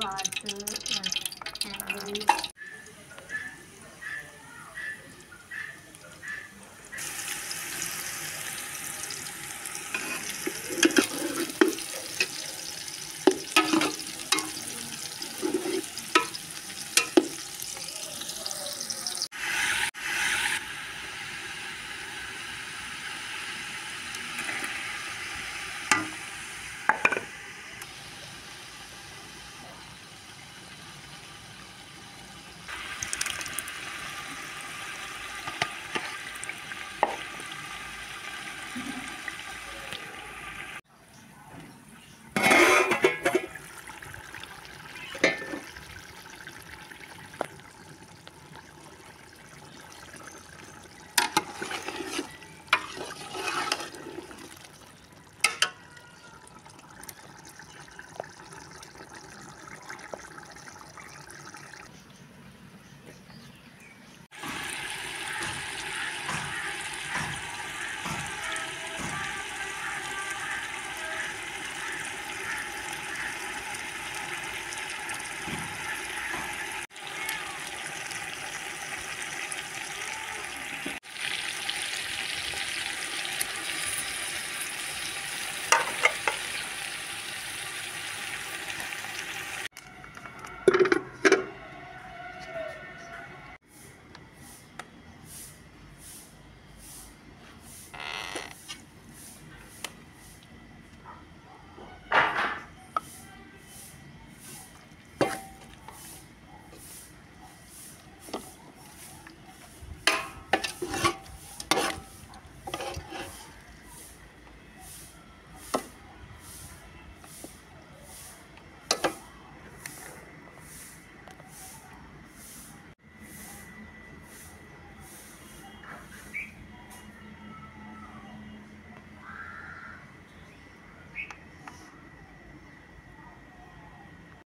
water and